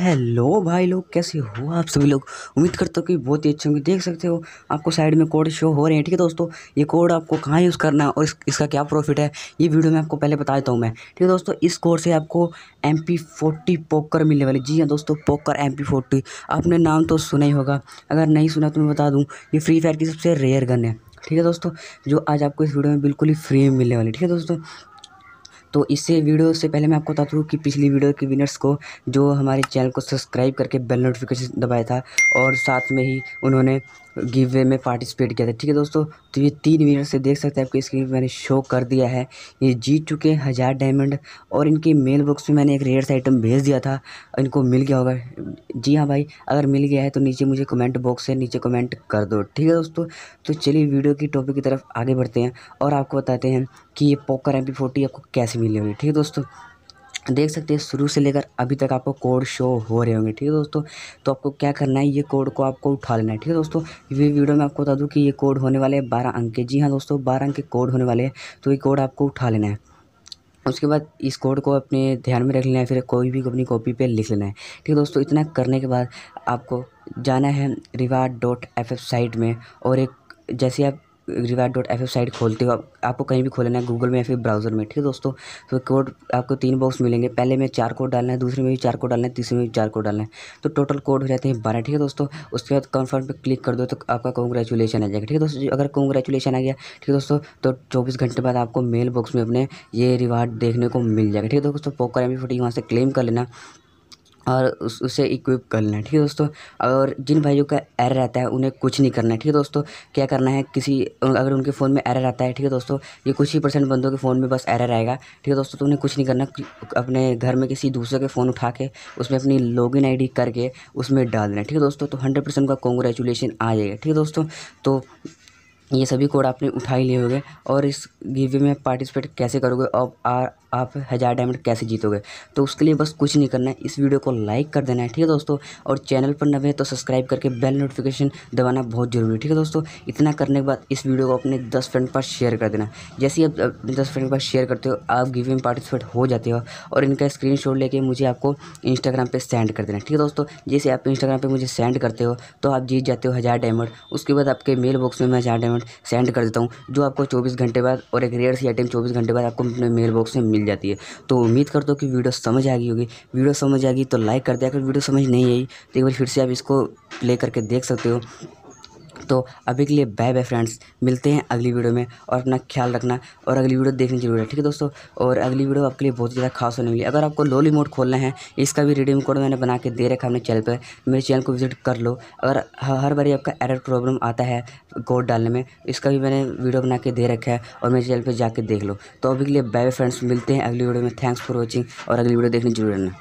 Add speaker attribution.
Speaker 1: Hello भाई लोग कैसे हो आप सभी लोग? उम्मीद करता हूँ कि बहुत ही अच्छे होंगे। देख सकते हो आपको साइड में कोड शो हो रहे हैं ठीक है दोस्तों? ये कोड आपको कहाँ यूज़ करना है और इस, इसका क्या प्रॉफिट है ये वीडियो में आपको पहले बता देता हूँ मैं। ठीक है दोस्तों इस कोड से आपको एम पी फोर्टी पोकर मिलने वाली। जी हाँ दोस्तों पोकर एम पी फोर्टी आपने नाम तो सुना ही होगा। अगर नहीं सुना तो मैं बता दूँ ये फ्री फायर की सबसे रेयर गन है। ठीक है दोस्तों जो आज आपको इस वीडियो में बिल्कुल ही फ्री में मिलने वाली ठीक है दोस्तों तो इससे वीडियो से पहले मैं आपको बता दूँ कि पिछली वीडियो के विनर्स को, जो हमारे चैनल को सब्सक्राइब करके बेल नोटिफिकेशन दबाया था, और साथ में ही उन्होंने गिव वे में पार्टिसिपेट किया था। ठीक है दोस्तों तो ये तीन विनर से देख सकते हैं आपकी स्क्रीन पर मैंने शो कर दिया है। ये जीत चुके हैं हज़ार डायमंड और इनके मेल बॉक्स में मैंने एक रेयर आइटम भेज दिया था। इनको मिल गया होगा। जी हाँ भाई, अगर मिल गया है तो नीचे मुझे कमेंट बॉक्स से नीचे कमेंट कर दो। ठीक है दोस्तों तो चलिए वीडियो की टॉपिक की तरफ़ आगे बढ़ते हैं, और आपको बताते हैं कि ये पोकर एम आपको कैसे मिलने होगी, ठीक है दोस्तों? देख सकते हैं, शुरू से लेकर अभी तक आपको कोड शो हो रहे होंगे, ठीक है दोस्तों? तो आपको क्या करना है, ये कोड को आपको उठा लेना है, ठीक है दोस्तों? ये वीडियो में आपको बता दूँ कि ये कोड होने वाले हैं बारह अंक के। जी हाँ दोस्तों, बारह अंक के कोड होने वाले हैं तो ये कोड आपको उठा लेना है। उसके बाद इस कोड को अपने ध्यान में रख लेना है, फिर कोई भी अपनी कॉपी पे लिख लेना है, ठीक है दोस्तों? इतना करने के बाद आपको जाना है रिवार्ड डॉट एफ़ साइट में, और एक जैसे आप रिवार्ड डॉट एफ़ साइट खोलते हो। आपको कहीं भी खोलना है गूगल में या फिर ब्राउज़र में, ठीक है दोस्तों? तो कोड आपको तीन बॉक्स मिलेंगे। पहले में चार कोड डालना है, दूसरे में भी चार कोड डालना है, तीसरे में भी चार कोड डालना है। तो टोटल कोड हो जाते हैं बारह, ठीक है दोस्तों? उसके बाद कन्फर्म पे क्लिक कर दो तो आपका कॉन्ग्रेचुलेशन आ जाएगा, ठीक है दोस्तों? अगर कॉन्ग्रेचुलेशन आ गया, ठीक है दोस्तों तो चौबीस घंटे बाद आपको मेल बॉक्स में अपने ये रिवार्ड देखने को मिल जाएगा, ठीक है दोस्तों? पोकर एम फोर्टी वहाँ से क्लेम कर लेना। और उस, उसे इक्विप कर लेना, ठीक है दोस्तों? और जिन भाइयों का एरर रहता है, उन्हें कुछ नहीं करना है, ठीक है दोस्तों? क्या करना है? किसी अगर उनके फ़ोन में एरर आता है, ठीक है दोस्तों? ये कुछ ही परसेंट बंदों के फ़ोन में बस एरर आएगा, ठीक है दोस्तों? तो उन्हें कुछ नहीं करना अपने घर में किसी दूसरे के फ़ोन उठा के, उसमें अपनी लॉगिन आईडी करके उसमें डाल देना, ठीक है दोस्तों? तो हंड्रेड परसेंट का कॉन्ग्रेचुलेसन आ जाएगा, ठीक है दोस्तों? तो ये सभी कोड आपने उठा ही लिए होंगे, और इस गिवे में पार्टिसिपेट कैसे करोगे? और आप हज़ार डायमंड कैसे जीतोगे? तो उसके लिए बस कुछ नहीं करना है। इस वीडियो को लाइक कर देना है, ठीक है दोस्तों? और चैनल पर नवे तो सब्सक्राइब करके बेल नोटिफिकेशन दबाना बहुत ज़रूरी है, ठीक है दोस्तों? इतना करने के बाद इस वीडियो को अपने दस फ्रेंड पर शेयर कर देना। जैसे ही आप दस फ्रेंड पर शेयर करते हो, आप गिवे में पार्टिसिपेट हो जाते हो और इनका स्क्रीन शॉट लेके मुझे आपको इंस्टाग्राम पर सेंड कर देना, ठीक है दोस्तों? जैसे आप इंस्टाग्राम पर मुझे सेंड करते हो तो आप जीत जाते हो हज़ार डायमंड। उसके बाद आपके मेल बॉक्स में मैं हज़ार डायमंड सेंड कर देता हूँ, जो आपको चौबीस घंटे बाद और एक रेयर सी आइटम चौबीस घंटे बाद आपको अपने मेल बॉक्स में मिल जाती है। तो उम्मीद करता हूँ कि वीडियो समझ आ गई होगी। वीडियो समझ आ गई तो लाइक कर दिया अगर वीडियो समझ नहीं आई तो एक बार फिर से आप इसको प्ले करके देख सकते हो। तो अभी के लिए बाय बाय फ्रेंड्स मिलते हैं अगली वीडियो में और अपना ख्याल रखना और अगली वीडियो देखनी ज़रूर है, ठीक है दोस्तों? और अगली वीडियो आपके लिए बहुत ज़्यादा खास होने वाली अगर आपको लोली मोड खोलना है, इसका भी रिडीम कोड मैंने बना के दे रखा है अपने चैनल पर मेरे चैनल को विज़िट कर लो। अगर हर बारी आपका एरर प्रॉब्लम आता है कोड डालने में, इसका भी मैंने वीडियो बना के दे रखा है और मेरे चैनल पर जाकर देख लो। तो अभी के लिए बाय बाय फ्रेंड्स मिलते हैं अगली वीडियो में. थैंक्स फॉर वॉचिंग और अगली वीडियो देखनी ज़रूर रहना